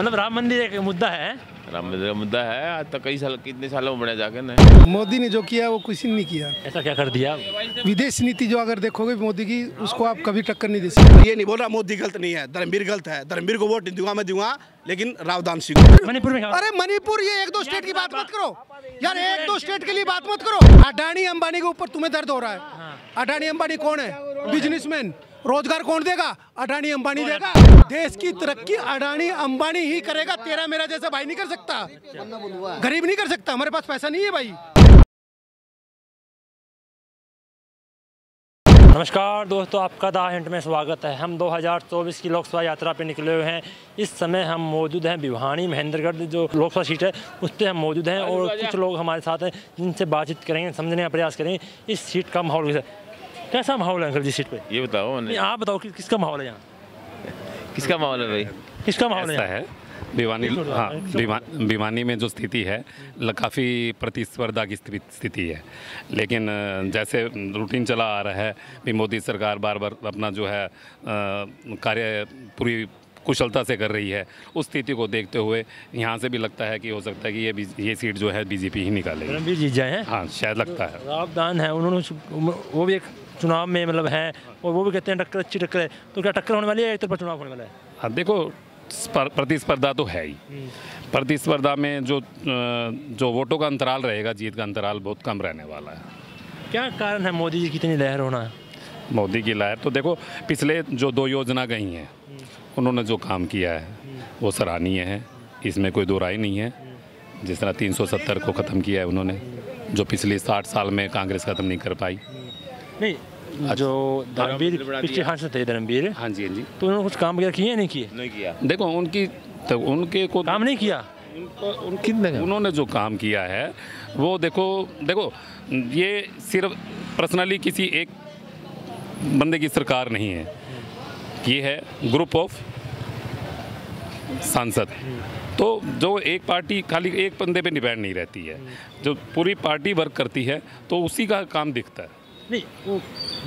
मतलब राम मंदिर एक मुद्दा है। राम मंदिर का मुद्दा है आज तक कई साल कितने सालों में बने जाके ना। मोदी ने जो किया वो किसी ने नहीं किया। ऐसा क्या कर दिया? विदेश नीति जो अगर देखोगे मोदी की उसको आप कभी टक्कर नहीं दे सकते। ये नहीं बोल रहा मोदी गलत नहीं है धर्मवीर गलत है। धर्मवीर को वोट नहीं दूँगा मैं दूँगा लेकिन रावदान सिंह मणिपुर में अरे मणिपुर ये एक दो स्टेट की बात मत करो। यार एक दो स्टेट के लिए बात मत करो। अडानी अंबानी के ऊपर तुम्हें दर्द हो रहा है। अडानी अंबानी कौन है? बिजनेसमैन। रोज़गार कौन देगा? अडानी अंबानी देगा। देश की तरक्की अडानी अंबानी ही करेगा। तेरा मेरा जैसा भाई नहीं कर सकता। गरीब नहीं कर सकता। हमारे पास पैसा नहीं है भाई। नमस्कार दोस्तों, आपका दा हिंट में स्वागत है। हम 2024 की लोकसभा यात्रा पे निकले हुए हैं। इस समय हम मौजूद हैं भिवानी, महेंद्रगढ़, जो लोकसभा सीट है, उस पर हम मौजूद हैं और कुछ लोग हमारे साथ हैं, जिनसे बातचीत करेंगे, समझने का प्रयास करेंगे। इस सीट का माहौल कैसा माहौल है अंकल जी सीट पे? ये बताओ नहीं, आप बताओ कि, किसका माहौल है यहाँ? किसका माहौल है भाई? किसका माहौल है? है भिवानी हाँ भिवा- भिवानी में जो स्थिति है काफ़ी प्रतिस्पर्धा की स्थिति स्थिति है। लेकिन जैसे रूटीन चला आ रहा है भी मोदी सरकार बार बार अपना जो है कार्य पूरी कुशलता से कर रही है उस स्थिति को देखते हुए यहाँ से भी लगता है कि हो सकता है कि ये ये सीट जो है बीजेपी ही निकालेगी। रणबीर जीत जाए हैं। हाँ शायद लगता है। रावदान है उन्होंने वो भी एक चुनाव में मतलब हैं और वो भी कहते हैं टक्कर अच्छी टक्कर है। तो क्या टक्कर होने वाली है एक तरफा चुनाव होने वाला है? अब देखो प्रतिस्पर्धा तो है ही। प्रतिस्पर्धा में जो जो वोटों का अंतराल रहेगा जीत का अंतराल बहुत कम रहने वाला है। क्या कारण है मोदी जी की इतनी लहर होना? मोदी की लहर तो देखो पिछले जो दो योजना गई हैं उन्होंने जो काम किया है वो सराहनीय है। इसमें कोई दो राय नहीं है। जिस तरह 370 को ख़त्म किया है उन्होंने जो पिछले 60 साल में कांग्रेस ख़त्म नहीं कर पाई। नहीं जो धर्मवीर पिछले सांसद थे धर्मवीर। हाँ जी हाँ जी। तो उन्होंने कुछ काम किया किए नहीं किए? नहीं किया। देखो उनकी तो उनके को काम नहीं किया? उन्होंने जो काम किया है वो देखो देखो ये सिर्फ़ पर्सनली किसी एक बंदे की सरकार नहीं है। ये है ग्रुप ऑफ़ सांसद। तो जो एक पार्टी खाली एक बंदे पे डिपेंड नहीं रहती है। जो पूरी पार्टी वर्क करती है तो उसी का काम दिखता है। नहीं वो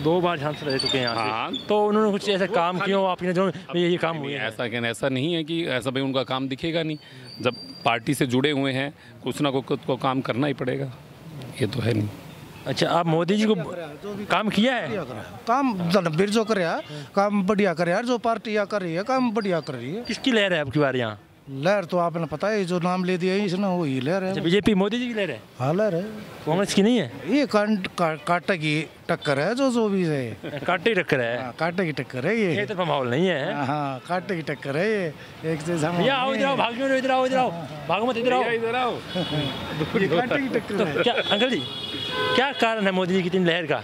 दो बार सांसद रह चुके हैं यहाँ हाँ। तो उन्होंने कुछ ऐसे काम किए हो आपने जो ये काम हुए ऐसा कहना ऐसा नहीं है कि ऐसा भाई उनका काम दिखेगा नहीं। जब पार्टी से जुड़े हुए हैं कुछ ना कुछ को काम करना ही पड़ेगा। ये तो है नहीं। अच्छा आप मोदी जी को काम किया है? काम धर्मवीर जो करे काम बढ़िया करे यार जो पार्टी कर रही है काम बढ़िया कर रही है। किसकी लहर है आपकी बार यहाँ? लहर तो आपने पता है जो नाम ले दिया इसने वो ही लहर अच्छा है बीजेपी मोदी जी की लहर है? हाँ लहर है। कांग्रेस की नहीं है? ये कांट का, कांटे की टक्कर है जो जो भी है। कांटे ही टक्कर है? हाँ, कांटे की टक्कर है ये। तरफा माहौल नहीं है। हाँ कांटे की टक्कर है ये। एक से भैया आओ इधर आओ भाग इधर आओ इधर आओ। भागो मत इधर आओ। इधर आओ। ये कांटे की टक्कर तो है। क्या अंकल जी क्या कारण है मोदी जी की तीन लहर का?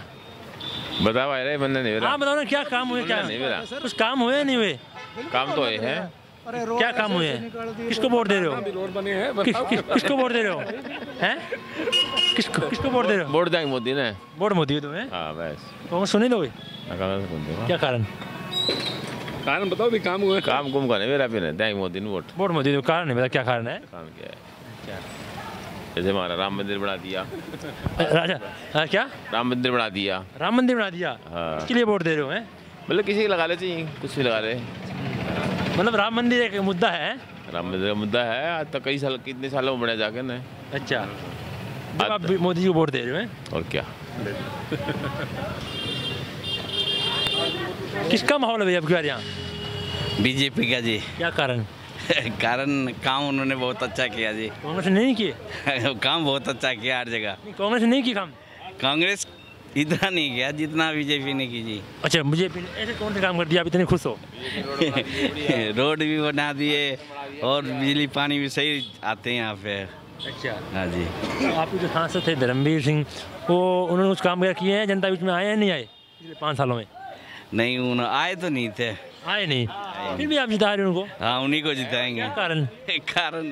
बताओ अरे बंदा नहीं हाँ बताओ ना क्या काम हुए क्या? नहीं कुछ काम हुए नहीं हुए? काम तो ये है। क्या काम हुए? हैं किसको वोट दे रहे हो? हैं किस, किस, किसको वोट दे रहे हो? हैं? किसको किसको वोट दे रहे हो? वोट देंगे मोदी ने। वोट मोदी तुम्हें? हाँ बस। तो सुनी तो क्या कारण? कारण बताओ भी काम हुए काम कुम का नहीं मेरा भी नहीं देंगे मोदी ने वोट। वोट मोदी को कारण नहीं पता क्या कारण है? काम क्या है? जैसे हमारा राम मंदिर बना दिया। राजा हाँ, क्या? राम मंदिर बना दिया। राम मंदिर बना दिया? हाँ। किसके लिए वोट दे रहे हो हैं? मतलब किसी को लगा ले चाहिए कुछ भी लगा ले। मतलब राम मंदिर एक मुद्दा है। राम मंदिर का मुद्दा है आज तक कई साल कितने सालों में बने जाके ना। अच्छा। जब आप मोदी जी को वोट दे रहे हैं और क्या? किसका माहौल है भैया आपके यहाँ? बीजेपी का जी। क्या कारण? कारण काम उन्होंने बहुत अच्छा किया जी। कांग्रेस ने नहीं किए? काम बहुत अच्छा किया हर जगह। कांग्रेस ने नहीं की काम? कांग्रेस इतना नहीं किया जितना बीजेपी ने की जी। अच्छा मुझे ऐसे कौन से काम कर दिया आप इतने खुश हो? रोड भी बना दिए और बिजली पानी भी सही आते हैं यहाँ पे। अच्छा। हाँ जी। आपके जो सांसद थे धर्मवीर सिंह वो उन्होंने कुछ काम किए हैं जनता बीच में आए हैं नहीं आए पिछले पाँच सालों में? नहीं उन आए तो नहीं थे। आए नहीं? फिर भी आप जिता रहे उनको? हाँ उन्हीं को जिताएँगे। कारण? कारण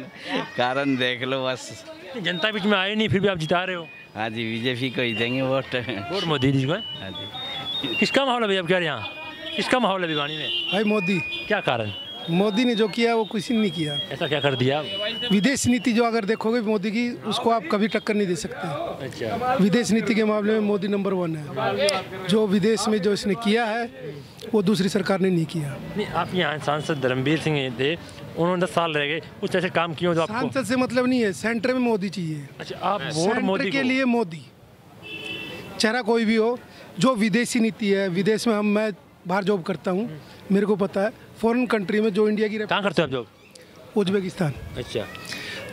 कारण देख लो बस। जनता बीच में आए नहीं फिर भी आप जिता रहे हो। हाँ जी बीजेपी को ही देंगे वोट वोट मोदी जी को हाँ जी किसका माहौल है भैया आपके यहाँ किसका माहौल है भिवानी में भाई मोदी क्या कारण मोदी ने जो किया वो किसी ने नहीं किया। ऐसा क्या कर दिया? विदेश नीति जो अगर देखोगे मोदी की उसको आप कभी टक्कर नहीं दे सकते। अच्छा। विदेश नीति के मामले में मोदी नंबर वन है। जो विदेश में जो इसने किया है वो दूसरी सरकार ने नहीं किया। नहीं आप यहाँ सांसद धर्मवीर सिंह थे उन्होंने दस साल रह गए। कुछ ऐसे काम किए जो आपको सांसद से मतलब नहीं है सेंटर में मोदी चाहिए। अच्छा आप वोट मोदी के लिए मोदी। चेहरा कोई भी हो जो विदेशी नीति है विदेश में हम मैं बाहर जॉब करता हूँ मेरे को पता है फॉरेन कंट्री में जो इंडिया की कहाँ करते हो आप जॉब? उज्बेकिस्तान। अच्छा।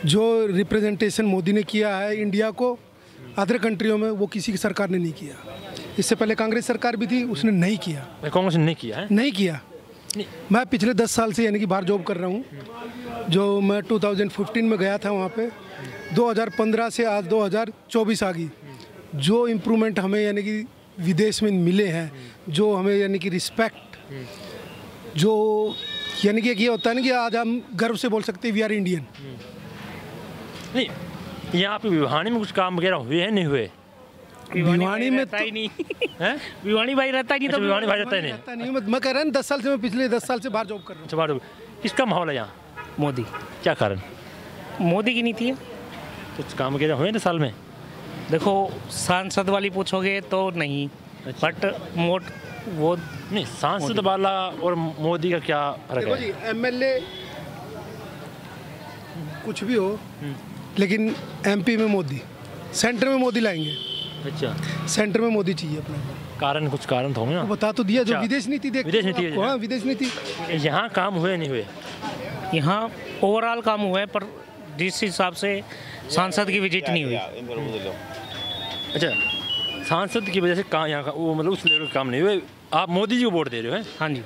जो रिप्रेजेंटेशन मोदी ने किया है इंडिया को अदर कंट्रियों में वो किसी की सरकार ने नहीं किया। इससे पहले कांग्रेस सरकार भी थी उसने नहीं किया। कांग्रेस ने नहीं किया है? नहीं किया। नहीं। मैं पिछले दस साल से यानी कि बाहर जॉब कर रहा हूँ। जो मैं 2015 में गया था वहाँ पे 2015 से आज 2024 आ गई। जो इम्प्रूवमेंट हमें यानी कि विदेश में मिले हैं जो हमें यानी कि रिस्पेक्ट जो यानी कि ये होता है ना कि आज हम गर्व से बोल सकते हैं वी आर इंडियन नहीं यहाँ पे विवाहानी में कुछ काम वगैरह हुए हैं नहीं हुए? भिवानी में रहता तो ही नहीं। हैं? भिवानी भाई रहता ही नहीं अच्छा तो भिवानी भाई रहता है नहीं। रहता नहीं मैं। कह रहा हूँ दस साल से मैं पिछले दस साल से बाहर जॉब कर रहा हूँ। अच्छा किसका माहौल है यहाँ? मोदी। क्या कारण? मोदी की नीति है। कुछ काम वगैरह हुए हैं दस साल में? देखो सांसद वाली पूछोगे तो नहीं बट मोट वो नहीं सांसद वाला और मोदी का क्या फ़र्क देखो है? जी एमएलए कुछ भी हो लेकिन एमपी में मोदी। सेंटर में मोदी लाएँगे। अच्छा। सेंटर में मोदी चाहिए अपने कारण कुछ कारण तो होंगे तो ना बता तो दिया जो अच्छा। विदेश नीति देख विदेश नीति हाँ विदेश नीति। यहाँ काम हुए नहीं हुए? यहाँ ओवरऑल काम हुआ है पर जिस हिसाब से सांसद की विज़िट नहीं हुई। अच्छा सांसद की वजह से कहाँ यहाँ का वो मतलब उस लेवल का काम नहीं हुए? आप मोदी जी को वोट दे रहे हो हैं? हाँ जी।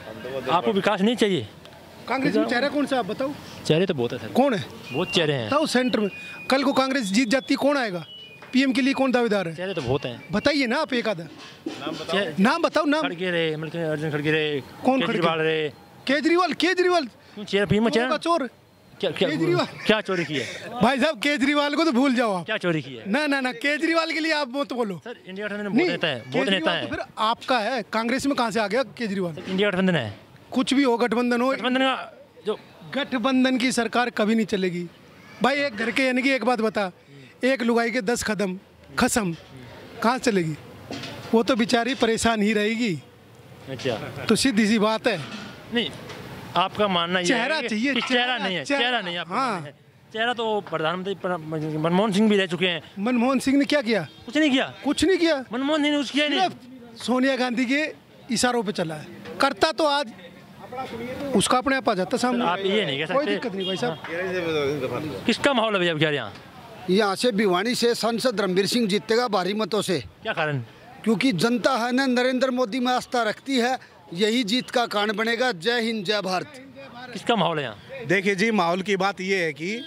आपको विकास नहीं चाहिए? कांग्रेस में चेहरा कौन सा आप बताओ? चेहरे तो बहुत है सर। कौन है? बहुत चेहरे हैं। बताओ सेंटर में। कल को कांग्रेस जीत जाती कौन आएगा? पीएम के लिए कौन दावेदार है? चेहरे तो बहुत हैं। बताइए ना आप एक आधा। नाम बताओ। नाम खड़गे रहे अर्जुन खड़गे रहे कौन खड़गे? केजरीवाल रहे केजरीवाल केजरीवाल। चेहरा पीएम चेहरा? चोर? क्या क्या केजरीवाल। क्या चोरी की है? भाई साहब केजरीवाल को तो भूल जाओ आप। क्या चोरी की है? ना ना ना केजरीवाल के लिए आप मत बोलो। सर इंडिया गठबंधन बहुत नेता है बहुत नेता तो है। फिर आपका है। कांग्रेस में कहाँ से आ गया केजरीवाल? इंडिया गठबंधन है कुछ भी हो गठबंधन हो गठबंधन का जो गठबंधन की सरकार कभी नहीं चलेगी। भाई एक घर के यानी कि एक बात बता। एक लुगाई के दस कदम खसम कहाँ चलेगी? वो तो बेचारी परेशान ही रहेगी। अच्छा। तो सीधी सी बात है। नहीं आपका मानना चेहरा चाहिए, चेहरा चेहरा, नहीं है चेहरा। नहीं है हाँ। चेहरा तो प्रधानमंत्री मनमोहन सिंह भी रह चुके हैं। मनमोहन सिंह ने क्या किया? कुछ नहीं किया। कुछ नहीं किया। मनमोहन सिंह ने कुछ किया नहीं। सोनिया गांधी के इशारों पे चला है। करता तो आज उसका अपने आप आ जाता सामने। आप ये नहीं कह कोई दिक्कत नहीं भाई साहब। किसका माहौल है भैया क्या यहाँ? यहाँ से भिवानी से सांसद रणबीर सिंह जीतेगा भारी मतों से। क्या कारण? क्योंकि जनता है ना नरेंद्र मोदी में आस्था रखती है। यही जीत का कारण बनेगा। जय हिंद जय भारत। किसका माहौल है यहाँ? देखिए जी माहौल की बात ये है कि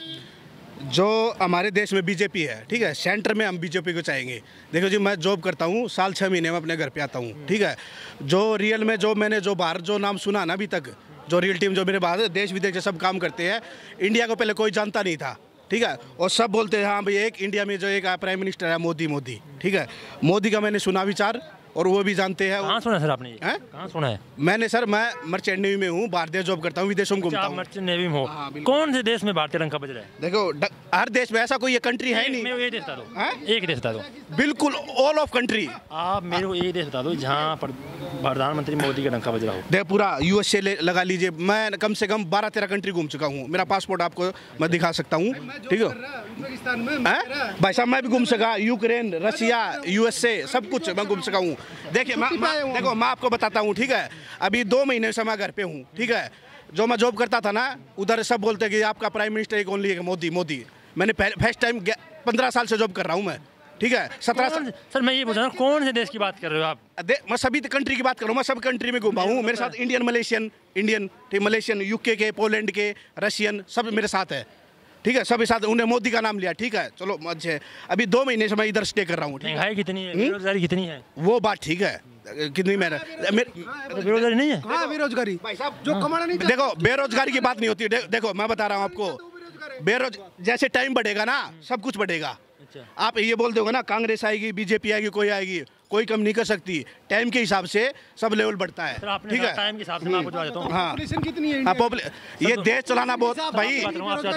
जो हमारे देश में बीजेपी है ठीक है सेंटर में हम बीजेपी को चाहेंगे। देखो जी मैं जॉब करता हूँ साल छः महीने में अपने घर पे आता हूँ ठीक है। जो रियल में जो मैंने जो बाहर जो नाम सुना ना अभी तक जो रियल टीम जो मेरे बाहर देश विदेश सब काम करते हैं इंडिया को पहले कोई जानता नहीं था ठीक है। और सब बोलते हैं हाँ भाई एक इंडिया में जो एक प्राइम मिनिस्टर है मोदी मोदी ठीक है। मोदी का मैंने सुना विचार और वो भी जानते हैं। कहाँ सुना सर आपने ये? कहाँ सुना है? मैंने सर मैं मर्चेंट नेवी में हूँ भारतीय जॉब करता हूँ विदेशों में घूमता हूँ। मर्चेंट नेवी में हो। हाँ, कौन से देश में भारतीय रंग का बज रहा है? देखो हर देश में ऐसा कोई ये कंट्री है नहीं। एक देश बता दो। एक देश बता दो। बिल्कुल ऑल ऑफ़ कंट्री आप मेरे को एक देश बता दो जहाँ पर प्रधानमंत्री मोदी का डंका बज रहा हो। देखो पूरा यूएसए लगा लीजिए। मैं कम से कम बारह तेरह कंट्री घूम चुका हूँ। मेरा पासपोर्ट आपको मैं दिखा सकता हूँ। ठीक है? हैं? भाई साहब मैं भी घूम सका। यूक्रेन रशिया यूएसए सब कुछ मैं घूम सका हूँ। देखिए मैं, देखो मैं आपको बताता हूँ ठीक है? अभी दो महीने से मैं घर पे हूँ ठीक है? जो मैं जॉब करता था ना उधर सब बोलते कि आपका प्राइम मिनिस्टर एक ओनली है मोदी मोदी। मैंने फ़र्स्ट टाइम पंद्रह साल से जॉब कर रहा हूँ मैं ठीक है? सत्रह साल सर मैं ये पूछ रहा हूँ कौन से देश की बात कर रहे हो आप? मैं सभी कंट्री की बात करूँ मैं सब कंट्री में घूमा हूँ। मेरे साथ Indian Malaysian Indian Malaysian UK के पोलैंड के रशियन सब मेरे साथ है। ठीक है सभी साथ उन्हें मोदी का नाम लिया ठीक है? चलो अच्छे अभी दो महीने से मैं इधर स्टे कर रहा हूँ महँगाई कितनी है? बेरोजगारी कितनी है? वो बात ठीक है। कितनी मेहनत बेरोजगारी नहीं है? हाँ बेरोजगारी? जो कमाना नहीं देखो बेरोजगारी की बात नहीं होती। देखो मैं बता रहा हूँ आपको। बेरोज जैसे टाइम बढ़ेगा ना सब कुछ बढ़ेगा। अच्छा। आप ये बोल दोगे ना कांग्रेस आएगी बीजेपी आएगी कोई आएगी। कोई कम नहीं कर सकती। टाइम के हिसाब से सब लेवल बढ़ता है। ठीक है? टाइम के हिसाब से मैं आपको देता हूँ। हाँ। कितनी है हाँ ये देश चलाना बहुत भाई।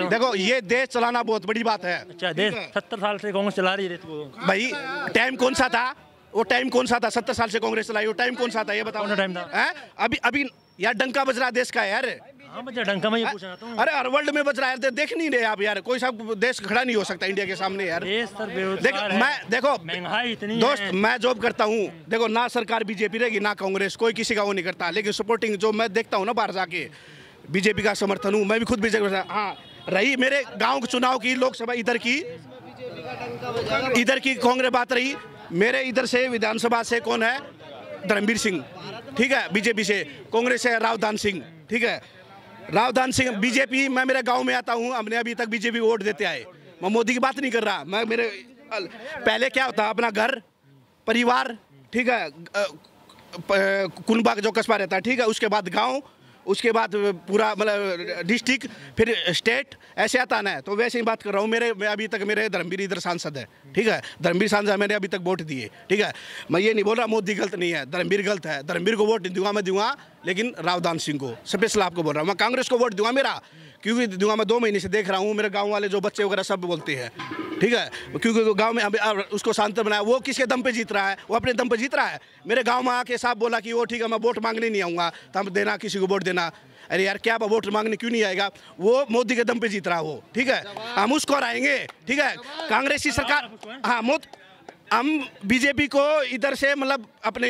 देखो ये देश चलाना बहुत बड़ी बात है। अच्छा देश सत्तर साल से कांग्रेस चला रही है भाई टाइम कौन सा था? वो टाइम कौन सा था? सत्तर साल से कांग्रेस चलाई वो टाइम कौन सा था? ये बताओ। कौन टाइम था? अभी अभी यार डंका बज रहा देश का है यार। हाँ डंका में ये पूछना चाहता हूँ अरे हर वर्ल्ड में बच रहा है देख नहीं रहे आप यार कोई सा देश खड़ा नहीं हो सकता इंडिया के सामने यार। देख मैं देखो महँगाई इतनी दोस्त मैं जॉब करता हूँ। देखो ना सरकार बीजेपी रहेगी ना कांग्रेस कोई किसी का वो नहीं करता। लेकिन सपोर्टिंग जो मैं देखता हूँ ना बाहर जाके बीजेपी का समर्थन हूँ मैं भी खुद बीजेपी हाँ रही मेरे गाँव के चुनाव की लोकसभा इधर की इधर की कांग्रेस बात रही। मेरे इधर से विधानसभा से कौन है? धर्मवीर सिंह। ठीक है बीजेपी से। कांग्रेस से रावदान सिंह। ठीक है रावदान सिंह, बीजेपी, मैं मेरे गाँव में आता हूँ, हमने अभी तक बीजेपी वोट देते आए। मैं मोदी की बात नहीं कर रहा, मैं मेरे, पहले क्या होता, अपना घर, परिवार, ठीक है कुनबा जो कस्बा रहता है ठीक है, उसके बाद गाँव, उसके बाद पूरा मतलब डिस्ट्रिक्ट, फिर स्टेट, ऐसे आता ना तो वैसे ही बात कर रहा हूँ, मेरे, मैं अभी तक मेरे धर्मवीर इधर सांसद है, ठीक है, धर्मवीर सांसद मैंने अभी तक वोट दिए, ठीक है, मैं ये नहीं बोल रहा मोदी गलत नहीं है, धर्मवीर गलत है, धर्मवीर को वोट दूँगा, मैं दूँगा लेकिन रावदान सिंह को स्पेशल आपको बोल रहा हूँ। मैं कांग्रेस को वोट दूँगा, मेरा क्योंकि दूँगा मैं दो महीने से देख रहा हूँ, मेरे गाँव वाले जो बच्चे वगैरह सब बोलते हैं। ठीक है? क्योंकि गाँव में अभी उसको शांत बनाया, वो किसके दम पे जीत रहा है? वो अपने दम पे जीत रहा है? मेरे गाँव में आके साहब बोला कि वो ठीक है, मैं वोट मांगने नहीं आऊँगा तो हम देना, किसी को वोट देना। अरे यार, क्या वोट मांगने क्यों नहीं आएगा? वो मोदी के दम पे जीत रहा है वो ठीक है? हम उसको हराएँगे, ठीक है? कांग्रेस की सरकार हाँ मोद हम बीजेपी को इधर से मतलब अपने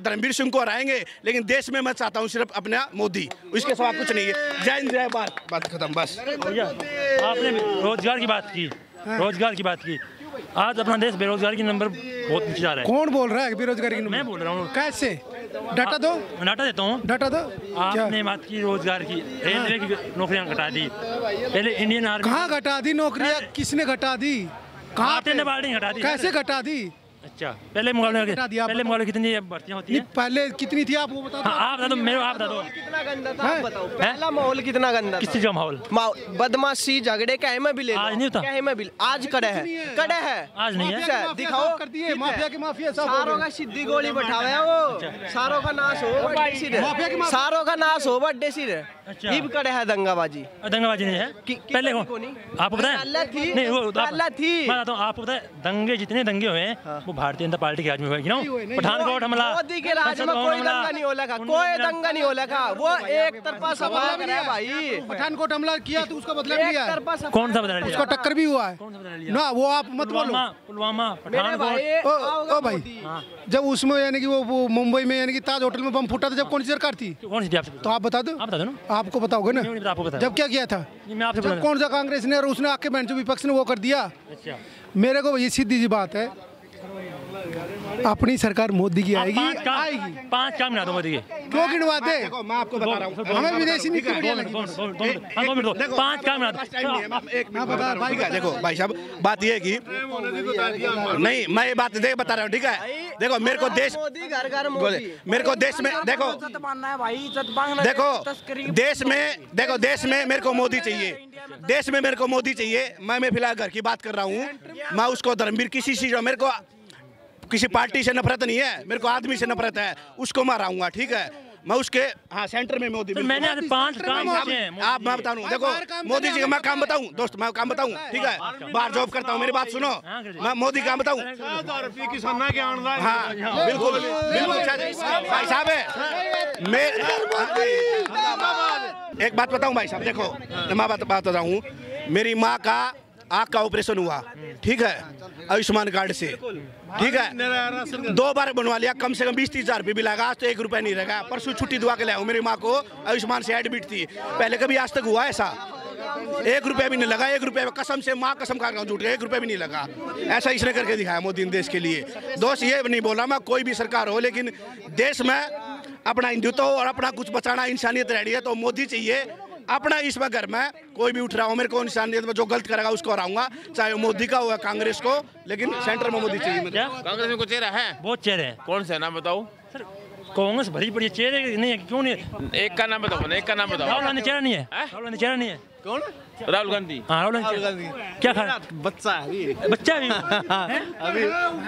धर्मवीर सिंह को हराएँगे लेकिन देश में मैं चाहता हूँ सिर्फ़ अपना मोदी। उसके सिवा कुछ नहीं है। जय हिंद जय भारत। बात खत्म बस। आपने रोज़गार की बात की। रोज़गार की बात की। आज अपना देश बेरोजगारी के नंबर बहुत नीचे जा रहा है। कौन बोल रहा है बेरोजगारी की मैं बोल रहा हूँ। कैसे? डाटा दो। डाटा देता हूँ। डाटा दो। आपने बात की रोज़गार की। रेलवे की नौकरियाँ घटा दी। पहले इंडियन आर्मी कहाँ घटा दी नौकरियाँ? किसने घटा दी? कहाँ ने दी? कैसे घटा दी? अच्छा। पहले मुकाबले में पहले मुकाबले कितनी भर्तियाँ होती हैं? पहले कितनी थी आप वो बता दो। हाँ आप बता दो मेरे आप बता दो। कितना गंदा था आप बताओ। पहला माहौल कितना गंदा किस था? चीज़ का माहौल बदमाशी झगड़े कहे में भी ले आज नहीं होता। कहे में भी आज कड़े है। कड़े है। आज नहीं है। अच्छा, की माफिया दिखाओ। कर दिए माफिया की माफिया साफ़ सारों का सिद्धि गोली बैठावे वो। सारों का नाश हो सिर माफिया की माफिया- सारों का नाश हो बड्डे सिर अच्छा। कड़े है दंगाबाजी। दंगाबाजी नहीं है? पहले नहीं? आपको थी। नहीं वो आप- पहले थी। मैं बताता हूँ आपको पता दंगे जितने दंगे हुए हैं वो भारतीय जनता पार्टी के राज में हुए कि ना पठानकोट हमला। मोदी के राज में कोई दंगा नहीं हो लगा कोई दंगा नहीं हो लगा वो एक तरफा कर है भाई पठानकोट हमला किया तो उसका बदला लिया है। कौन सा बदला लिया? उसका टक्कर भी हुआ है। कौन सा बदला लिया? ना वो आप मत बोलो। पुलवामा पठानकोट। ओ, भाई जब उसमें यानी कि वो, मुंबई में यानी कि ताज होटल में बम फूटा था जब कौन सी सरकार थी? कौन सी थी तो आप बता दो। आप बता दो ना। आपको बताओगे ना? आपको पता जब क्या किया था? मैं आपसे कौन सा कांग्रेस ने और उसने आके बेंच विपक्ष ने वो कर दिया? अच्छा। मेरे को ये सीधी सी बात है। अपनी सरकार मोदी की आएगी? पाँच काम आएगी। पाँच काम गिना दो मोदी के। क्यों गिनवा दे देखो मैं आपको बता रहा हूँ। हमें विदेशी नीति दो बढ़िया लगी हाँ, पाँच काम नहीं है, देखो भाई साहब बात ये है कि नहीं मैं ये बात देख बता रहा हूँ ठीक है? देखो मेरे को देश घर घर मेरे को देश में देखो। देखो देश में देखो देश में मेरे को मोदी चाहिए। देश में मेरे को मोदी चाहिए। मैं मैं फ़िलहाल घर की बात कर रहा हूँ। मैं उसको धर्मवीर किसी चीज़ मेरे को किसी पार्टी से नफरत नहीं है मेरे को आदमी से नफरत है उसको मैं हराऊँगा ठीक है? मैं उसके हाँ सेंटर में मोदी मैंने पाँच काम आप हैं मैं। बता दूँ देखो मोदी जी का मैं काम बताऊँ दोस्त मैं काम बताऊँ ठीक है? बाहर जॉब करता हूँ मेरी बात सुनो। हाँ, कर दीजिए। मैं मोदी काम बताऊँ? हाँ बिल्कुल बिल्कुल भाई साहब है एक बात बताऊँ भाई साहब देखो मैं बात बात बता हूँ मेरी माँ का आँख का ऑपरेशन हुआ। ठीक है? आयुष्मान कार्ड से। ठीक है? दो बार बनवा लिया, कम से कम बीस तीस हज़ार रुपये भी लगा, आज तो एक रुपया नहीं लगा परसों छुट्टी दुआ के लाया मेरी माँ को आयुष्मान से एडमिट थी। पहले कभी आज तक हुआ ऐसा? एक रुपया भी नहीं लगा, एक रुपया कसम से माँ, कसम हूँ झूठ के एक रुपया भी नहीं लगा। ऐसा इसने करके दिखाया मोदी ने देश के लिए। दोस्त, ये नहीं बोला मैं, कोई भी सरकार हो, लेकिन देश में अपना हिंदुत्व और अपना कुछ बचाना इंसानियत रह रही है तो मोदी चाहिए अपना इसमें घर में कोई भी उठ रहा हो मेरे को इंसानियत में जो गलत करेगा उसको हराऊँगा चाहे वो मोदी का हो या कांग्रेस को लेकिन सेंटर में मोदी चाहिए कांग्रेस में कुछ चेहरा है? बहुत चेहरे हैं। कौन सा नाम बताओ। सर कांग्रेस भरी पड़ी चेहरे नहीं है क्यों नहीं? एक का नाम बताओ एक का नाम राहुल बताओ गांधी चेहरा नहीं है? राहुल गांधी चेहरा नहीं है? कौन? राहुल गांधी। हाँ राहुल राहुल गांधी। क्या खाना? बच्चा है अभी। बच्चा भी अभी?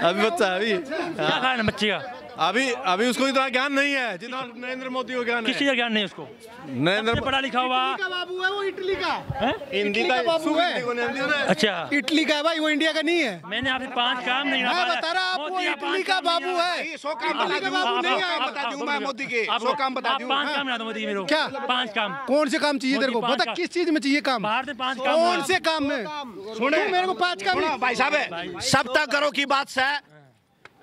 अभी बच्चा है अभी। क्या खाना बच्चे का? अभी अभी उसको इतना ज्ञान नहीं है जितना नरेंद्र मोदी को ज्ञान किस चीज़ का ज्ञान नहीं उसको? नरेंद्र पढ़ा लिखा हुआ बाबू है वो इटली का। हिंदी का बाबू है। नहीं अच्छा। इटली का है भाई वो इंडिया का नहीं है। मैंने आपसे पाँच काम नहीं मैं बता रहा आप वो इटली का बाबू है। सौ काम बता दूँ। बाबू नहीं हाँ, है बता दूँ मैं मोदी के। सौ काम बता दूँ। पाँच काम बता मोदी मेरे क्या? पाँच काम। कौन से काम चाहिए तेरे को? बता किस चीज़ में चाहिए काम? बाहर से पाँच काम कौन से काम में? सुनो मेरे को पाँच काम नहीं भाई साहब है सब तक करो की बात से।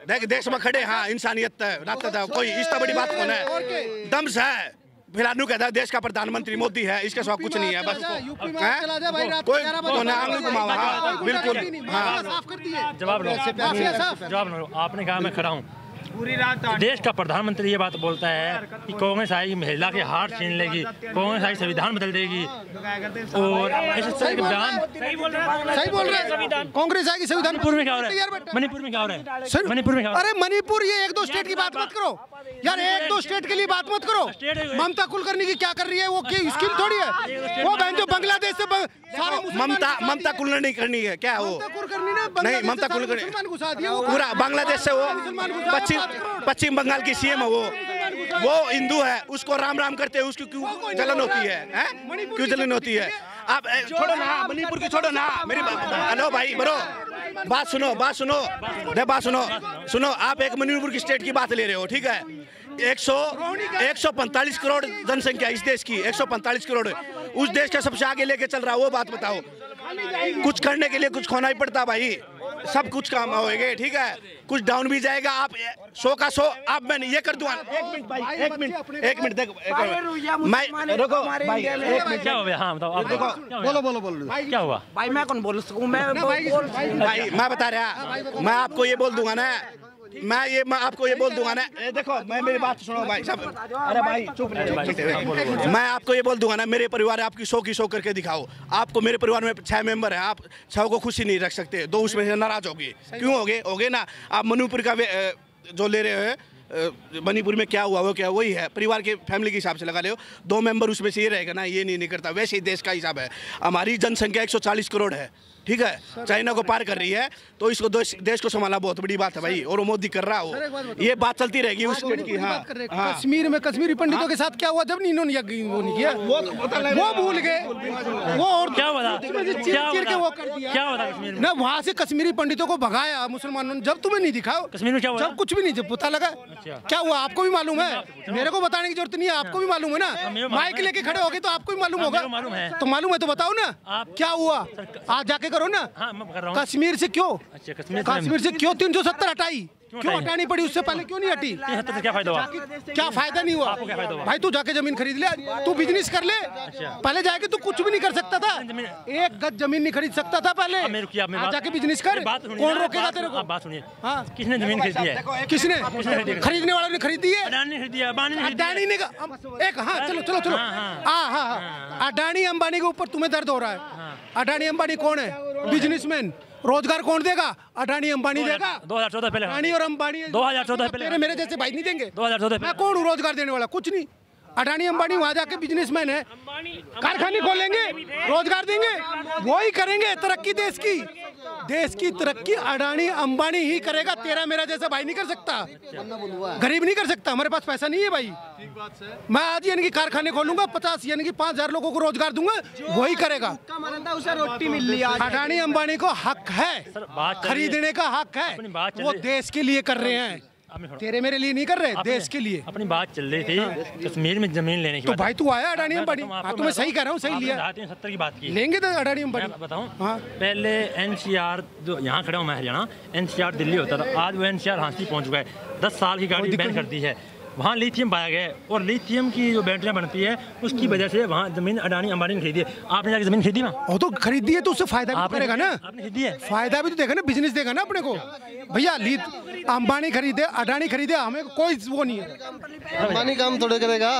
देख देश में खड़े हाँ इंसानियत है रात था कोई इतना बड़ी बात कौन है? दम से है। फ़िलहाल कहता है देश का प्रधानमंत्री मोदी है इसके सब कुछ नहीं है बस। यूपी में? चला जा भाई रात कोई है? बिल्कुल हाँ। जवाब। जवाब आपने कहा मैं खड़ा हूँ। देश का प्रधानमंत्री ये बात बोलता है कि कांग्रेस आएगी महिला के हाथ छीन लेगी कांग्रेस आई संविधान बदल देगी। और ऐसे सही बोल रहे हैं कांग्रेस आएगी संविधान मणिपुर में क्या हो रहा है? मणिपुर में क्या हो रहा है? मणिपुर में क्या हो रहा अरे मणिपुर ये एक दो स्टेट की बात मत करो। यार एक दो स्टेट के लिए बात मत करो। ममता कुलकर्णी की क्या कर रही है? वो की स्किल थोड़ी है। वो बहन जो बांग्लादेश से ममता ममता। कुलकर्णी करनी है क्या वो? ममता कुलकर्णी ने नहीं ममता कुलकर्णी पूरा बांग्लादेश से वो दिए, पश्चिम बंगाल की सीएम है वो। वो हिंदू है, उसको राम राम करते हैं, उसकी क्यों जलन होती है, हैं? क्यों जलन होती है? आप छोड़ो ना, मणिपुर की छोड़ो ना, मेरी हेलो भाई, बरो। बात सुनो बात सुनो दे बात सुनो सुनो, आप एक मणिपुर की स्टेट की बात ले रहे हो, ठीक है? एक सौ एक सौ पैंतालीस करोड़ जनसंख्या इस देश की, एक सौ पैंतालीस करोड़। उस देश का सबसे आगे लेके चल रहा है, वो बात बताओ। कुछ करने के लिए कुछ खोना ही पड़ता भाई। सब कुछ काम होएगा ठीक है? कुछ डाउन भी जाएगा आप सो का सो आप मैं ये कर दूँगा एक मिनट भाई एक मिनट एक मिनट देखो मैं रुको भाई एक मिनट। क्या हो गया? हाँ बताओ आप देखो, बोलो बोलो बोलो? क्या हुआ? भाई मैं कौन बोल सकूँ? मैं भाई मैं बता रहा मैं आपको ये बोल दूँगा ना मैं ये मैं आपको ये बोल दूँगा ना। देखो मैं मेरी बात सुनो भाई। सब अरे भाई चुप रहे। मैं आपको ये बोल दूँगा ना मेरे परिवार आपकी शो की शो करके दिखाओ। आपको मेरे परिवार में छह मेंबर है। आप छह को खुशी नहीं रख सकते। दो उसमें से नाराज़ होगी। क्यों होगे? होगे ना? आप मणिपुर का जो ले रहे हो मणिपुर में क्या हुआ वो क्या वही है। परिवार के फैमिली के हिसाब से लगा ले दो मेंबर उसमें से ये रहेगा ना ये नहीं, नहीं करता। वैसे ही देश का हिसाब है। हमारी जनसंख्या 140 करोड़ है। ठीक है? चाइना को पार कर रही है तो इसको देश देश को संभालना बहुत बड़ी बात है भाई और मोदी कर रहा हो। ये बात चलती रहेगी उस की हाँ बात हैं। हाँ। कश्मीर में कश्मीरी पंडितों के साथ क्या हुआ जब इन्होंने वो नहीं किया? वो भूल गए। वो और क्या से चीर- क्या कश्मीर ना वहाँ से कश्मीरी पंडितों को भगाया मुसलमानों ने। जब तुम्हें नहीं दिखा कश्मीर में क्या हुआ? कुछ भी नहीं जब पता लगा। क्या हुआ? आपको भी मालूम है? मेरे को बताने की ज़रूरत नहीं है आपको भी मालूम है ना? मालूम माइक लेके खड़े हो गए तो आपको भी मालूम हाँ, होगा। है। तो मालूम है तो बताओ ना। क्या हुआ? आज जाके करो ना। हाँ मैं कर रहा हूँ। कश्मीर से क्यों? अच्छा कश्मीर से कश्मीर से क्यों तीन सौ सत्तर हटाई? क्यों हटानी पड़ी? उससे पहले क्यों नहीं हटी? क्या फ़ायदा हुआ? क्या फ़ायदा? नहीं हुआ? आपको क्या फ़ायदा हुआ? भाई तू जाके ज़मीन खरीद ले। तू बिज़नेस कर ले। पहले जाके तू कुछ भी नहीं कर सकता था। एक गज ज़मीन नहीं खरीद सकता था पहले। जाके बिज़नेस कर। कौन रोकेगा तेरे को? बात सुनिए। हाँ। किसने ज़मीन खरीदी है? किसने? खरीदने वालों ने खरीदी है। अडानी ने खरीदी अबानी ने खरीदी अडानी ने का- एक हाँ चलो चलो चलो। हाँ हाँ। हाँ अडानी अंबानी के ऊपर तुम्हें दर्द हो रहा है। अडानी अंबानी कौन है? बिजनेसमैन रोज़गार कौन देगा? अडानी अंबानी देगा? दो हज़ार चौदह पहले। अडानी और अंबानी 2014 पहले। मेरे मेरे जैसे भाई नहीं देंगे। दो हज़ार चौदह मैं कौन हूँ रोज़गार देने वाला? कुछ नहीं। अडानी अंबानी वहाँ जाके बिजनेसमैन है। कारखाने खोलेंगे रोज़गार देंगे। वही ही करेंगे तरक्की देश की। देश की तरक्की अडानी अंबानी ही करेगा तेरा मेरा जैसा भाई नहीं कर सकता। गरीब नहीं कर सकता हमारे पास पैसा नहीं है भाई। मैं आज यानी कि कारखाने खोलूँगा पचास यानी कि पाँच हज़ार लोगों को रोज़गार दूँगा वही करेगा। उसे रोटी मिल रही है अडानी अंबानी को हक है। खरीदने का हक है वो देश के लिए कर रहे हैं। तेरे मेरे लिए नहीं कर रहे देश के लिए। अपनी बात चल रही थी कश्मीर में ज़मीन लेने की तो भाई तू आया अडानी मैं अंबानी? हाँ तो मैं सही कह रहा हूँ सही लिया। सत्तर की बात की। लेंगे तो अडानी अंबानी। बताऊँ हाँ। पहले एनसीआर जो यहाँ खड़ा हूँ मैं हरियाणा एनसीआर दिल्ली होता था आज वो एनसीआर हाँसी पहुँच चुका है। दस साल की गाड़ी बैन कर दी है। वहाँ लिथियम पाया गया है और लिथियम की जो बैटरियाँ बनती है उसकी वजह से वहाँ ज़मीन अडानी अंबानी ने खरीदी है। आपने जाकर ज़मीन खरीदी वहाँ तो खरीदी है तो उससे फ़ायदा भी तो आपने करेगा ना? आपने खरीदी है? फ़ायदा भी तो देखा ना बिज़नेस देगा ना अपने को? भैया अंबानी खरीदे अडानी खरीदे हमें कोई वो नहीं है। अंबानी काम थोड़े करेगा।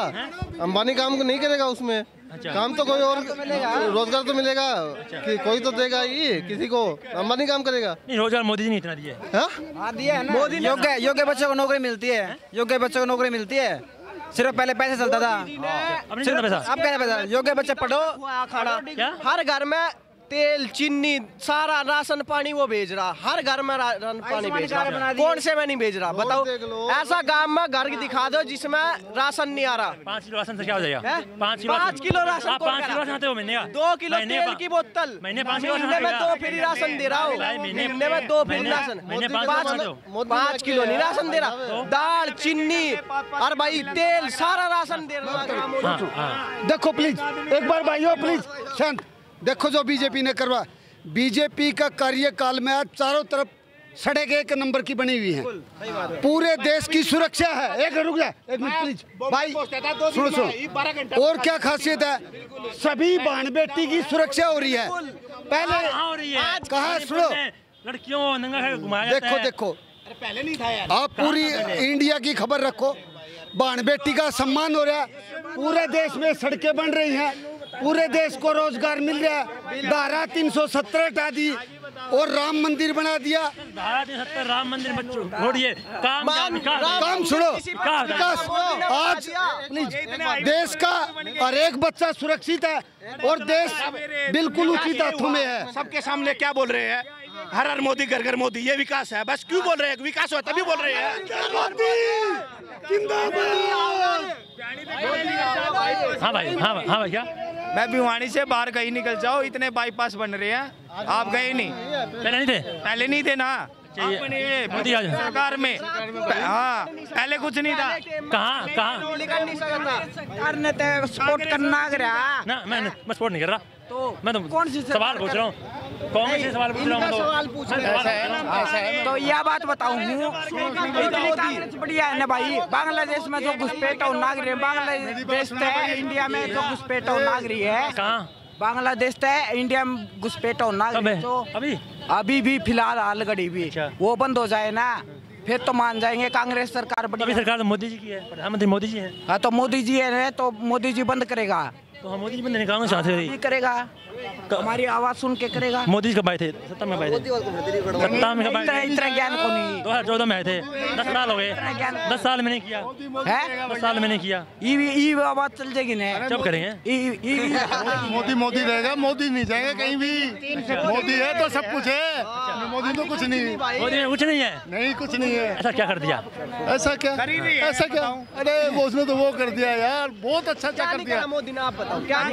अंबानी काम नहीं करेगा उसमें। अच्छा। काम तो कोई और रोज़गार तो मिलेगा कि कोई तो देगा ही किसी को अंबानी काम करेगा। नहीं रोज़गार मोदी जी ने इतना दिया है। मोदी योग्य योग्य बच्चों को नौकरी मिलती है। योग्य बच्चों को नौकरी मिलती है। सिर्फ़ पहले पैसे चलता था। अब पैसा। अब पैसा योग्य बच्चे पढ़ो। खाना हर घर में तेल चीनी सारा राशन पानी वो भेज रहा। हर घर में राशन पानी भेज रहा। कौन से में नहीं भेज रहा? बताओ। ऐसा गाँव में घर दिखा दो जिसमें राशन नहीं आ रहा। पाँच किलो राशन से क्या हो जाएगा? पाँच किलो पाँच किलो राशन। पाँच किलो राशन हो महीने का। दो किलो तेल की बोतल। महीने पाँच किलो राशन महीने में दो फ्री राशन दे रहा हूँ। महीने- में दो फ्री राशन। पाँच किलो नहीं राशन दे रहा। दाल चीनी और भाई तेल सारा राशन दे रहा हाँ हाँ। देखो प्लीज़ एक बार भाइयों प्लीज़ शांत। देखो जो बीजेपी ने करवा बीजेपी का कार्यकाल में आज चारों तरफ़ सड़क एक नंबर की बनी हुई है। पूरे देश की सुरक्षा है। एक रुक जा एक मिनट प्लीज़ भाई सुनो सुनो। और क्या खासियत है? सभी बहन बेटी की सुरक्षा हो रही है। पहले कहाँ हो है कहाँ सुनो। लड़कियों नंगा घुमाया देखो देखो। पहले नहीं था यार। आप पूरी इंडिया की खबर रखो। बेटी का सम्मान हो रहा है। पूरे देश में सड़कें बन रही हैं। पूरे देश को रोज़गार मिल रहा है। धारा 370 हटा दी और राम मंदिर बना दिया। धारा तीन सत्तर राम मंदिर बच्चों छोड़िए। काम काम? विकास आज देश का हर एक बच्चा सुरक्षित है और देश बिल्कुल उचित हाथों में है। सबके सामने क्या बोल रहे हैं? हर हर मोदी घर घर मोदी ये विकास है। बस क्यों बोल रहे हैं? विकास हो तभी बोल रहे हैं। हाँ भाई हाँ भाई हाँ भाई क्या मैं भिवानी से बाहर कहीं निकल जाओ इतने बाईपास बन रहे हैं। आप गए नहीं। पहले नहीं थे? पहले नहीं थे ना। चाहिए। मोदी सरकार में हाँ पहले कुछ नहीं था। कहाँ कहाँ? सरकार ने तो सपोर्ट करना ना मैं मैं सपोर्ट नहीं कर रहा। तो मैं तो कौन सी सवाल पूछ रहा हूँ? कांग्रेस से सवाल पूछ रहा हूँ तो। सवाल पूछ रहे हूँ। तो यह बात बताऊँ हूँ। इतनी कांग्रेस बढ़िया है। ना भाई बांग्लादेश में जो घुसपैठ और नागरी बांग्लादेश है इंडिया में जो घुसपैठ और नागरी है कहाँ? बांग्लादेश है इंडिया में घुसपैठ और नागरी तो अभी? अभी भी फ़िलहाल हाल घड़ी भी। अच्छा। वो बंद हो जाए ना फिर तो मान जाएँगे कांग्रेस सरकार अभी सरकार तो मोदी जी की है प्रधानमंत्री मोदी जी है। हाँ तो मोदी जी है तो मोदी जी बंद करेगा। तो हम मोदी जी बंद निकालना चाहते थे। करेगा। हमारी आवाज़ सुन के करेगा। मोदी जी कब आए थे सत्ता में आए थे। सत्ता में कब आए इतना इतना ज्ञान को नहीं। दो हज़ार चौदह में आए थे। दस साल हो गए। दस साल में नहीं किया। है? दस साल में नहीं किया। ई ई आवाज़ चल जाएगी ना। जब करेंगे। ई ई मोदी मोदी रहेगा मोदी नहीं जाएगा कहीं भी। मोदी है तो सब कुछ है। मोदी तो कुछ नहीं मोदी कुछ नहीं है। नहीं कुछ नहीं है। ऐसा क्या कर दिया? ऐसा क्या? ऐसा क्या? अरे वो उसने तो वो कर दिया यार। बहुत अच्छा क्या कर दिया। मोदी ने आप बताओ? क्या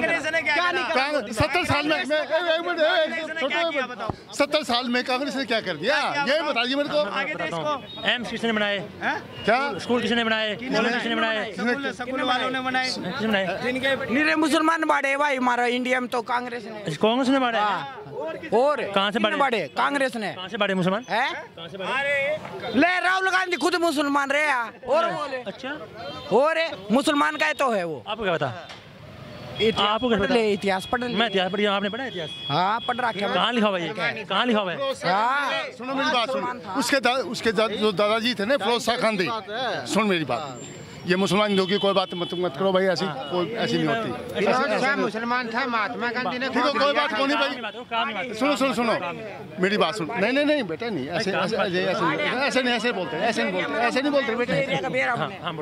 सत्तर साल में। सत्तर साल में कांग्रेस ने क्या कर दिया? ये बताइए मेरे को। एम्स किसने बनाए? क्या? स्कूल किसने बनाए? किसने बनाए? स्कूल स्कूल वालों ने बनाए। मुसलमान बाड़े भाई हमारा इंडिया में तो कांग्रेस ने। कांग्रेस ने बांटे और कहाँ से बाड़े? बाड़े? कांग्रेस ने। कहाँ से बांटे मुसलमान? है? कहाँ से बांटे ले राहुल गांधी खुद मुसलमान रहे और अच्छा। और मुसलमान का तो है वो। आपको क्या पता आपको पता? ले इतिहास पढ़ मैं इतिहास पढ़ आपने पढ़ा इतिहास? हाँ पढ़ रखा कहाँ लिखा हुआ है कहाँ लिखा हुआ है? हाँ सुनो मेरी बात सुनो। उसके दा, उसके दा, जो दादाजी थे ना फिरोज शाह खान खानदी सुन मेरी बात। ये मुसलमान हिंदुओं की कोई बात मत मत करो भाई ऐसी कोई ऐसी नहीं होती। मुसलमान था महात्मा गांधी ने ठीक है कोई बात कोई नहीं भाई? ही है। सुनो सुनो सुनो। मेरी बात सुनो। नहीं नहीं नहीं बेटा नहीं ऐसे ऐसे ऐसे ऐसे नहीं ऐसे बोलते ऐसे नहीं बोलते ऐसे नहीं बोलते बेटे। हाँ हाँ।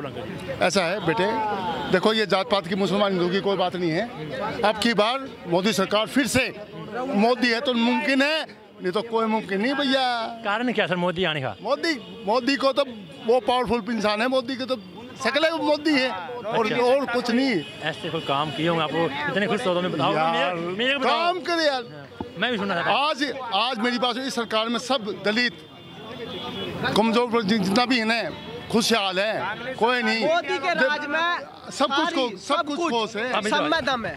ऐसा है बेटे। देखो ये जात पात की मुसलमान हिंदू की कोई बात नहीं है। अब की बार मोदी सरकार फिर से मोदी है तो मुमकिन है नहीं तो कोई मुमकिन नहीं भैया। कारण क्या सर? मोदी आने का। मोदी मोदी को तो वो पावरफुल इंसान है मोदी के तो सकल है मोदी है। और और कुछ नहीं ऐसे कोई काम किए होंगे आपको इतने खुश हो तो बताओ यार मेरे काम करे यार। मैं भी सुनना चाहता आज आज मेरी बात इस सरकार में सब दलित कमज़ोर जितना भी है ना खुशहाल है कोई नहीं। मोदी के राज में सब कुछ को सब कुछ खोस है। आप सब में दम है।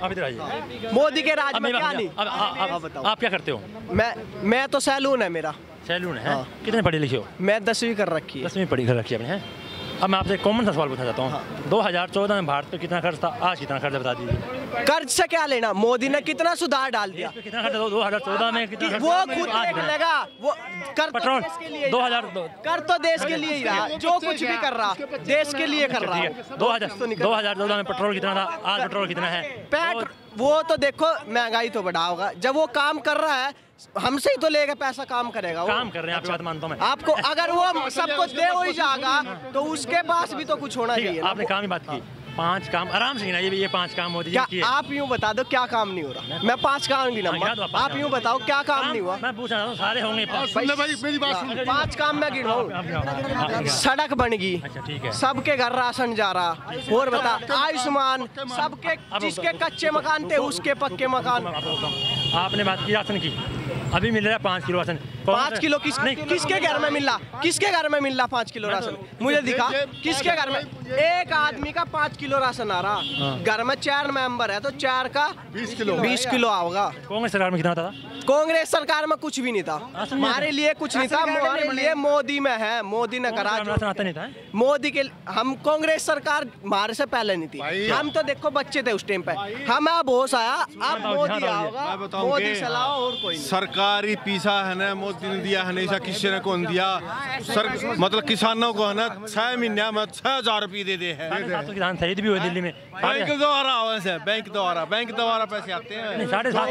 मोदी के राज में क्या नहीं। अब आप- आप- बताओ। आप क्या करते हो? मैं मैं तो सैलून है मेरा। सैलून है। कितने पढ़े लिखे हो? मैं दसवीं कर रखी है। दसवीं पढ़ी कर रखी है आपने हैं? अब मैं आपसे एक कॉमन सा सवाल पूछना चाहता हूँ। दो हज़ार चौदह में भारत पे कितना खर्च था? आज कितना खर्च बता दीजिए। कर्ज से क्या लेना? मोदी ने कितना सुधार डाल दिया। कितना खर्च दो हज़ार चौदह में कितना वो खुद? लेगा। वो कर तो पेट्रोल देश के लिए दो। हज़ार कर तो देश के लिए ही जो कुछ भी कर रहा देश के लिए कर रहा। है। दो हज़ार दो हज़ार चौदह में पेट्रोल कितना था? आज पेट्रोल कितना है? पेट्रोल वो तो देखो महँगाई तो बढ़ा होगा। जब वो काम कर रहा है हमसे ही तो लेगा पैसा काम करेगा वो। काम कर रहे हैं आपकी बात मानता हूँ मैं। आपको अगर वो सबको दे हो ही जाएगा तो उसके पास भी तो कुछ होना चाहिए आपने काम की बात की। पाँच काम आराम से गिनाइए भी ये पाँच काम क्या किए। आप यूँ बता दो क्या काम नहीं हो रहा? मैं पाँच काम हाँ, गिना गिनाऊँगा आप यूँ बताओ क्या काम नहीं हुआ? मैं पूछना चाहता हूँ सारे होंगे पाँच। सुन पाँच काम मैं गिनाऊं। सड़क बन गई। अच्छा ठीक है। सबके घर राशन जा रहा। और बता आयुष्मान सबके जिसके कच्चे मकान थे उसके पक्के मकान। आपने बात की राशन की? अभी मिल रहा है पाँच किलो राशन। पाँच किलो किस नहीं किसके घर में मिल रहा? किसके घर में मिल रहा पाँच किलो राशन? मुझे दिखा। किसके घर में? एक आदमी का पाँच किलो राशन आ रहा। घर में चार मेंबर है तो चार का बीस किलो। बीस किलो आओगा। कांग्रेस सरकार में कितना था? कांग्रेस सरकार में कुछ भी नहीं था। हमारे लिए कुछ नहीं था। हमारे लिए मोदी में है। मोदी ने करा मोदी के हम कांग्रेस सरकार हमारे से पहले नहीं थी। हम तो देखो बच्चे थे उस टाइम पे। हम अब होश आया। अब मोदी आओगा। मोदी चलाओ और कोई नहीं। सरकारी पीसा है ना मोदी ने दिया है ना ऐसा किसी ने कौन दिया। सर मतलब किसानों को है ना छह महीने में छह हज़ार रुपये दे दे है। किसान शहीद भी हुए दिल्ली में। बैंक द्वारा वैसे बैंक द्वारा बैंक द्वारा पैसे आते हैं। साढ़े सात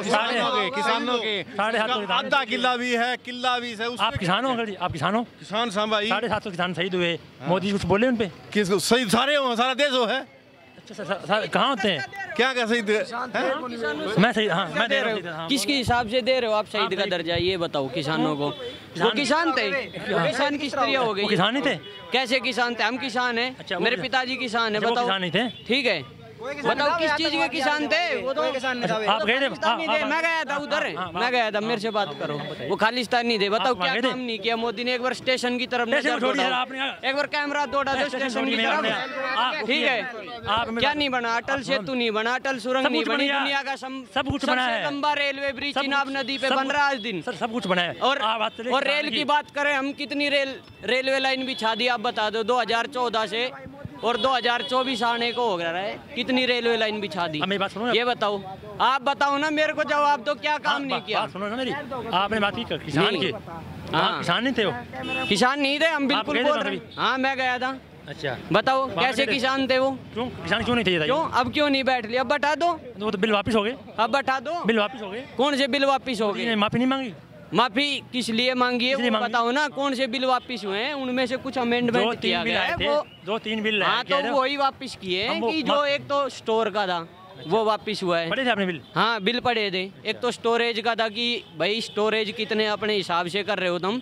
किसानों के किसानों के। साढ़े सात आधा किला भी है किला भी है आप किसान हो आप किसान? हो किसान साहब भाई। साढ़े सात सौ किसान शहीद हुए। मोदी जी कुछ बोले उन पे? किस सही सारे हो सारा देश हो है। अच्छा सर- सर- कहाँ होते हैं? क्या क्या सही मैं सही हाँ मैं दे रहा हूँ हाँ, किसके हिसाब से दे रहे हो आप शहीद का दर्जा ये बताओ किसानों को। वो किसान थे। किसान किस तरह हो गए? वो किसान ही थे। कैसे किसान थे? हम किसान हैं। मेरे पिताजी किसान है अच्छा, बताओ। किसान ही थे? ठीक है। बताओ किस चीज़ के किसान थे? वो तो आप गए थे? खालिस्तानी थे आप- मैं गया था उधर। हाँ, मैं गया था मेरे से बात करो। वो खालिस्तानी थे बताओ क्या काम नहीं किया मोदी ने? एक बार स्टेशन की तरफ़ एक बार कैमरा दौड़ा दो स्टेशन की तरफ़। ठीक है? आप क्या नहीं बना? अटल सेतु नहीं बना? अटल सुरंग नहीं बनी दुनिया का सब कुछ बना है। लंबा रेलवे ब्रिज चिनाब नदी पे बन रहा है आज दिन। सर सब कुछ बना है। और और रेल की बात करें हम कितनी रेल रेलवे लाइन बिछा दी आप बता दो 2014 से और 2024 आने को हो रहा है। कितनी रेलवे लाइन बिछा दी? मेरी बात सुनो ये बताओ। आप बताओ ना मेरे को जवाब दो क्या काम नहीं किया? बात सुनो ना मेरी। आपने बात की किसान की हाँ। किसान नहीं थे वो? किसान नहीं थे हम बिल्कुल बोल रहे हाँ मैं गया था। अच्छा। बताओ कैसे किसान थे वो? क्यों? किसान क्यों नहीं थे क्यों? अब क्यों नहीं बैठ लिया? अब बता दो। वो तो बिल वापस हो गए। अब बता दो। बिल वापस हो गए। कौन से बिल वापिस हो गए? माफ़ी नहीं मांगी? माफ़ी किस लिए मांगी है? बताओ ना कौन से बिल वापिस हुए हैं? उनमें से कुछ अमेंडमेंट किया गया है वो? दो तीन बिल हाँ तो वही वापिस किए हैं कि जो एक तो स्टोर का था वो वापिस हुआ है। पढ़े थे आपने बिल? हाँ बिल पड़े थे। एक तो स्टोरेज का था कि भाई स्टोरेज कितने अपने हिसाब से कर रहे हो तुम?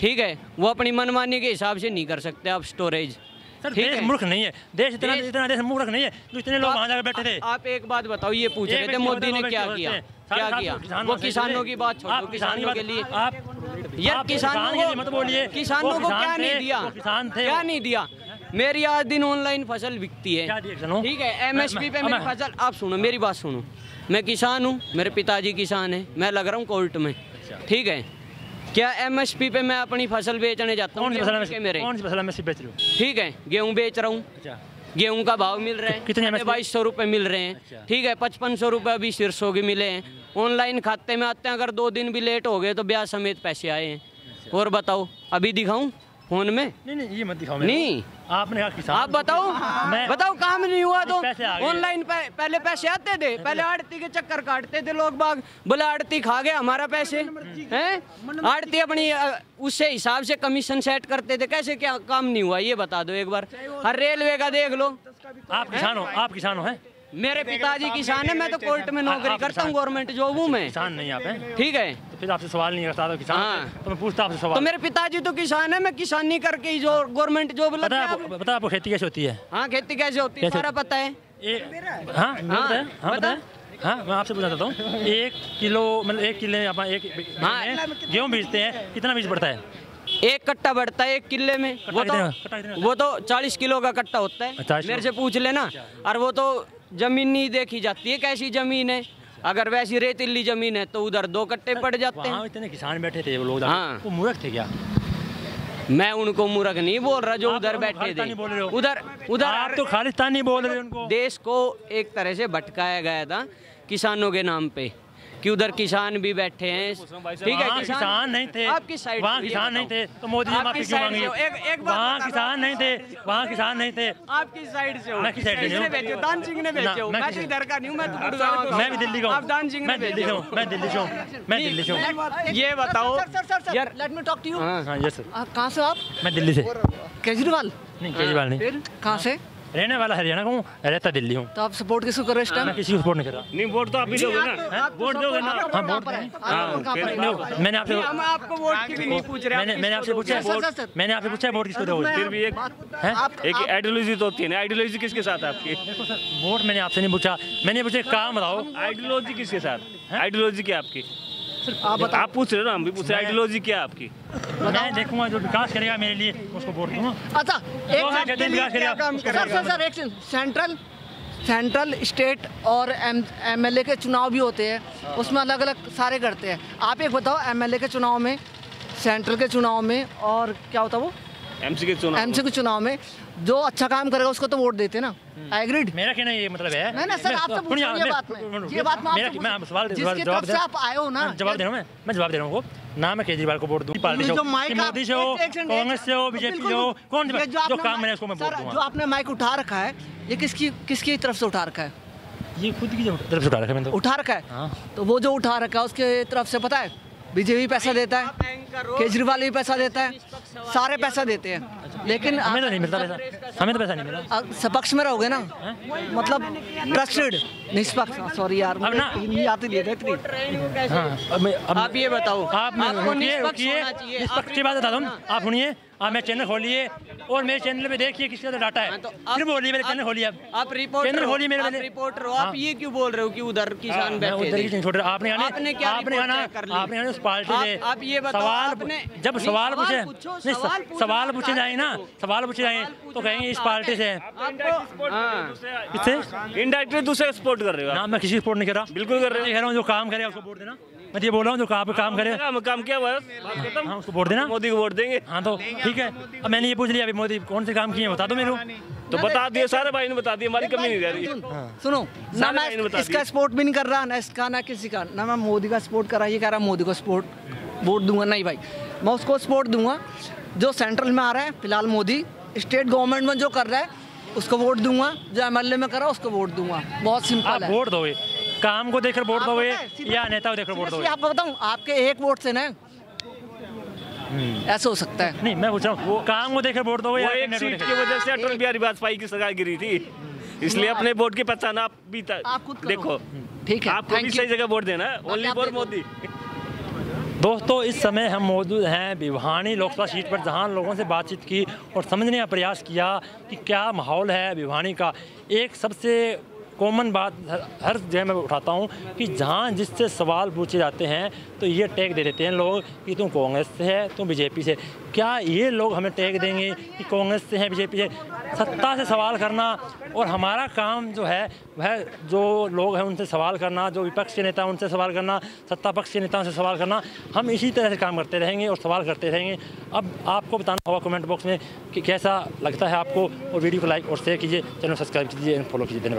ठीक है वो अपनी मनमानी के हिसाब से नहीं कर सकते आप स्टोरेज सर देश मूर्ख नहीं है। देश इतना इतना देश मूर्ख नहीं है। जो इतने लोग वहाँ जाकर बैठे थे। आप एक बात बताओ ये पूछ रहे थे मोदी ने क्या किया? क्या किया? वो किसानों की बात छोड़ो किसान की लिए। आप यार किसानों को मत बोलिए। किसानों को क्या नहीं दिया? किसान थे। क्या नहीं दिया? मेरी आज दिन ऑनलाइन फ़सल बिकती है? ठीक है एमएसपी पे मेरी फ़सल आप सुनो मेरी बात सुनो। मैं किसान हूँ मेरे पिताजी किसान है। मैं लग रहा हूँ कोर्ट में। ठीक है? क्या एमएसपी पे मैं अपनी फ़सल बेचने जाता हूँ? कौन सी फ़सल गेहूँ मेरे। कौन सी फ़सल में बेच रहे हो? ठीक है गेहूँ बेच रहा हूँ। गेहूँ गेहूँ का भाव मिल रहा है। कितने बाईस सौ रुपये मिल रहे हैं। ठीक है पचपन सौ रुपये अभी सिरसो के मिले हैं। ऑनलाइन खाते में आते हैं अगर दो दिन भी लेट हो गए तो ब्याज समेत पैसे आए हैं। और बताओ अभी दिखाऊँ? फ़ोन में? नहीं नहीं ये मत दिखाओ। नहीं। आपने कहा किसान आप बताओ। मैं बताओ काम नहीं हुआ तो। ऑनलाइन पे, पहले पैसे आते थे पहले आड़ती के चक्कर काटते थे लोग बाग। बोले आड़ती खा गया हमारा पैसे। हैं। आड़ती अपनी उससे हिसाब से कमीशन सेट करते थे। कैसे क्या काम नहीं हुआ ये बता दो एक बार। हर रेलवे का देख लो। आप किसान हो आप किसान हो हैं? मेरे पिताजी किसान है मैं तो कोर्ट में नौकरी करता हूँ गवर्नमेंट जॉब हूँ मैं। किसान नहीं आप ठीक है। तो फिर आपसे सवाल नहीं करता तो किसान हाँ। तो मैं पूछता आपसे सवाल। तो मेरे पिताजी तो किसान है मैं किसानी करके जो गवर्नमेंट जॉब लग पता है आपको पता है आपको खेती कैसे होती है? हाँ खेती कैसे होती है सारा पता है। हाँ मैं हाँ, हाँ मैं आपसे पूछना चाहता हूँ। एक किलो मतलब एक किले में एक हाँ। गेहूँ बीजते हैं कितना बीज पड़ता है? एक कट्टा बढ़ता है एक किले में। वो तो वो तो चालीस किलो का कट्टा होता है। 40 मेरे से पूछ लेना। और वो तो ज़मीन नहीं देखी जाती है कैसी ज़मीन है। अगर वैसी रेतीली ज़मीन है तो उधर दो कट्टे पड़ जाते हैं। इतने किसान बैठे थे वो लोग हाँ। वो मूर्ख थे क्या? मैं उनको मूर्ख नहीं बोल रहा जो उधर बैठे रहे हो। थे उधर उधर आप तो खालिस्तानी बोल रहे हो उनको। देश को एक तरह से भटकाया गया था किसानों के नाम पे। कि उधर किसान भी बैठे हैं। ठीक है किसान नहीं थे। आपकी साइड वहाँ किसान नहीं थे तो मोदी ने माफ़ी क्यों मांगी वहाँ किसान नहीं थे वहाँ किसान नहीं थे। आपकी साइड से मैं किस साइड से हूँ? दान सिंह ने हो। मैं तो इधर का नहीं हूँ मैं तो गुड़गांव का मैं भी दिल्ली का हूँ। आप दान सिंह ने मैं दिल्ली से हो। मैं दिल्ली से हूँ। मैं दिल्ली से हूँ। ये बताओ। यार let me talk to you हाँ यस सर कहाँ से हो आप? मैं दिल्ली से। केजरीवाल। नहीं केजरीवाल नहीं। कहाँ से? रहने वाला हरियाणा का हूँ रहता दिल्ली हूँ। तो आप सपोर्ट किसको कर रहे हो मैं किसी को सपोर्ट नहीं कर रहा। नहीं वोट तो आप ही दोगे ना। वोट दोगे ना। हाँ वोट हाँ, नहीं, मैंने आपसे आपको वोट की भी नहीं पूछ रहे मैंने मैंने आपसे पूछा। मैंने आपसे पूछा वोट किसको दोगे फिर भी एक एक आइडियोलॉजी तो होती है ना आइडियोलॉजी किसके साथ आपकी? वोट मैंने आपसे नहीं पूछा। मैंने पूछा काम बताओ। आइडियोलॉजी किसके साथ? आइडियोलॉजी क्या आपकी? आप आप पूछ रहे हो ना हम भी पूछ रहे हैं आइडियोलॉजी क्या आपकी? मैं देखूँगा जो विकास करेगा मेरे लिए उसको वोट दूँगा। अच्छा एक सेंट्रल सेंट्रल स्टेट और एम एमएलए के चुनाव भी होते हैं उसमें अलग अलग सारे करते हैं। आप एक बताओ एमएलए के चुनाव में सेंट्रल के चुनाव में और क्या होता है वो? एमसी के चुनाव एमसी के चुनाव में जो अच्छा काम करेगा उसको तो वोट देते ना। आई एग्रीड मेरा कहना ये मतलब है। नहीं, नहीं, सर, मैं- आपसे पूछ रहा हूँ ये बात मैं। ये बात मैं मेरा- मैं सवाल जिसकी जवाब से दे- आप आए हो ना, हाँ, जवाब दे रहा हूँ मैं। मैं जवाब दे रहा हूँ ना मैं केजरीवाल को वोट दूँ। पार्टी से जो माइक आप- मोदी से हो कांग्रेस से हो बीजेपी से हो कौन जो काम मैंने उसको मैं वोट सर, जो आपने माइक उठा रखा है ये किसकी किसकी तरफ़ से उठा रखा है? ये खुद की तरफ़ से उठा रखा है मैंने तो। उठा रखा है। तो वो जो उठा रखा है उसके तरफ़ से पता है? बीजेपी पैसा देता है केजरीवाल भी पैसा देता है सारे पैसा देते हैं। लेकिन हमें तो नहीं मिलता पैसा हमें तो पैसा नहीं मिला। सपक्ष में रहोगे ना? मतलब ट्रस्टेड निष्पक्ष। सॉरी यार अब हिंदी आती नहीं है इतनी हाँ, अब आप ये बताओ आप निष्पक्ष रुकिए। होना चाहिए। निष्पक्ष की बात बता दो आप सुनिए आप मैं चैनल खोलिए और मेरे चैनल पे देखिए किसका तो डाटा है। फिर बोलिए मेरे चैनल खोलिए अब। आप रिपोर्टर चैनल हो, खोलिए मेरे आप मैंने रिपोर्टर हो। हाँ। आप ये क्यों बोल रहे हो कि उधर किसान मैं बैठे उधर की छोड़ आपने आना आपने क्या आपने आना कर? आपने आना उस पार्टी से आप ये बताओ, सवाल जब सवाल पूछे सवाल पूछो, सवाल बता पूछे जाए ना सवाल पूछे जाए तो कहेंगे इस पार्टी से। किससे? इनडायरेक्टली दूसरे सपोर्ट कर रहे हो ना मैं किसी सपोर्ट नहीं कर रहा। बिल्कुल कर रहे मैं कह रहा हूँ जो काम करेगा उसको वोट देना। मैं ये बोल रहा हूँ जो काम काम करे। काम काम क्या हुआ हाँ। उसको वोट देना। मोदी को वोट देंगे। हाँ तो ठीक है। अब मैंने ये पूछ लिया अभी मोदी कौन से काम किए बता दो मेरे को। तो बता दिए सारे भाई ने बता दिए हमारी कमी नहीं रह रही सुनो ना मैं भाई ने बता इसका। सपोर्ट भी नहीं कर रहा ना इसका ना किसी का ना मैं मोदी का सपोर्ट कर रहा ये कह रहा मोदी को सपोर्ट वोट दूँगा। नहीं भाई मैं उसको सपोर्ट दूँगा जो सेंट्रल में आ रहा है फ़िलहाल मोदी स्टेट गवर्नमेंट में जो कर रहा है उसको वोट दूँगा जो एमएलए में कर रहा है उसको वोट दूँगा। बहुत सिंपल है। वोट दोगे। काम को देखकर वोट आप दोगे सीधा- या नेता को देखकर वोट दोगे? आपको बताऊँ आपके एक वोट से ना? ऐसा हो सकता है। नहीं मैं पूछ रहा हूँ काम को देखकर वोट दोगे वो एक सीट की वजह से अटल बिहारी वाजपेयी की सरकार गिरी थी। इसलिए अपने वोट की पहचान आप भी आप खुद देखो ठीक है आपको भी सही जगह वोट देना है ओनली फॉर मोदी। दोस्तों इस समय हम मौजूद हैं भिवानी लोकसभा सीट पर जहाँ लोगों से बातचीत की और समझने का प्रयास किया कि क्या माहौल है भिवानी का। एक सबसे कॉमन बात हर- जगह मैं उठाता हूँ कि जहाँ जिससे सवाल पूछे जाते हैं तो ये टैग दे देते हैं लोग कि तुम कांग्रेस से है, तुम बीजेपी से। क्या ये लोग हमें टैग देंगे कि कांग्रेस से है, बीजेपी से? सत्ता से सवाल करना और हमारा काम जो है, वह जो लोग हैं उनसे सवाल करना, जो विपक्ष के नेता उनसे सवाल करना, सत्ता पक्ष के नेताओं से सवाल करना, हम इसी तरह से काम करते रहेंगे और सवाल करते रहेंगे। अब आपको बताना होगा कमेंट बॉक्स में कि कैसा लगता है आपको, और वीडियो को लाइक और शेयर कीजिए, चैनल सब्सक्राइब कीजिए फॉलो कीजिए। धन्यवाद।